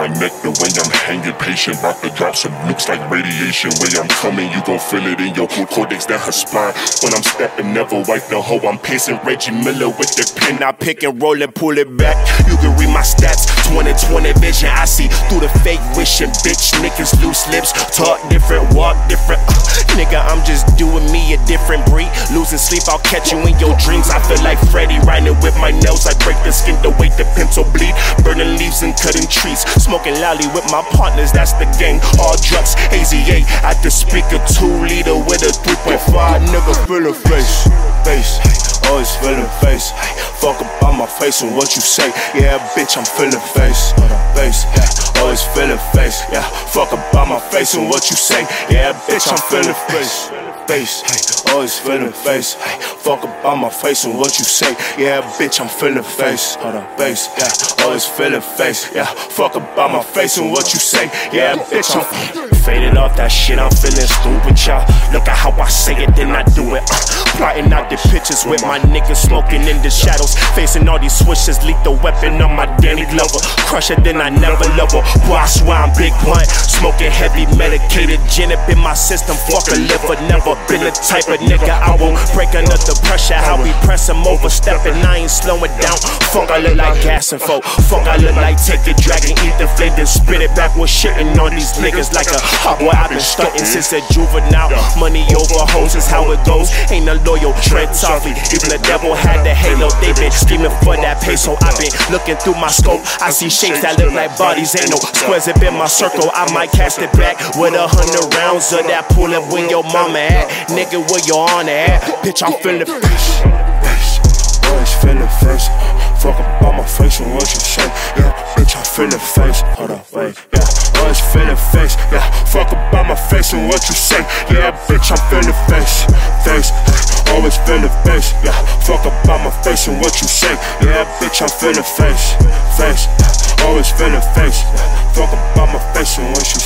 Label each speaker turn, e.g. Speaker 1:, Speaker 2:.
Speaker 1: my neck, the way I'm hanging patient. About to drop some looks like radiation. Way I'm coming, you gon' feel it in your cortex down her spine. When I'm stepping, never wipe the hoe. I'm pacing Reggie Miller with the pen. I pick and roll it, pull it back. You can read my stats. 2020 vision, I see through the fake wishing. Bitch, niggas loose lips, talk different, walk different. Uh, nigga, I'm just doing me a different breed. Losing sleep, I'll catch you in your dreams. I feel like Freddy riding with my nails. I break the skin the way. And cutting trees. Smoking loudly with my partners, that's the gang. All drugs, AZA at the speaker. Two liter with a 3.5. Nigga, a face, face. Always feeling face. Fuck about my face and what you say. Yeah, bitch, I'm feeling face. Face, yeah. Always feeling face. Yeah, fuck about my face and what you say. Yeah, bitch, I'm feeling face. Face, hey, always feeling face, hey, fuck about my face and what you say, yeah, bitch, I'm feeling face, hold on, face, yeah, always feeling face, yeah, fuck about my face and what you say, yeah, bitch, I'm faded off that shit, I'm feeling stupid, y'all, look at how I say it, then I do it, uh, plotting out the pictures with my niggas smoking in the shadows, facing all these switches, Leak the weapon on my Danny Glover, crush it, then I never love her, boy, I'm big blunt, smoking heavy medicated, gin up in my system, fuck a liver, never been the type of nigga I won't break under pressure. How we press him overstepping, I ain't slowing down. Fuck, I look like gas and folk. Fuck, I look like take it, dragon, eat the flame, then spit it back with shitting on these niggas like a hot boy. I've been stunting since a juvenile. Money over hoes is how it goes. Ain't a loyal Trent Toffee. Even the devil had the halo. They been scheming for that peso. I've been looking through my scope. I see shapes that look like bodies. Ain't no squares up in my circle. I might cast it back with a hundred rounds of that pull up when your mama at. Nigga, where your honor at? Bitch, I'm feeling fresh. Always feeling fresh. Fuck about my face and what you say. Yeah, bitch, I'm feeling face. Hold on, wait. Yeah, always feeling face. Yeah, fuck about my face and what you say. Yeah, bitch, I'm feeling face. Face. Always feeling face. Yeah, fuck about my face and what you say. Yeah, bitch, I'm feeling face. Face. Always feeling face. Fuck about my face and what you.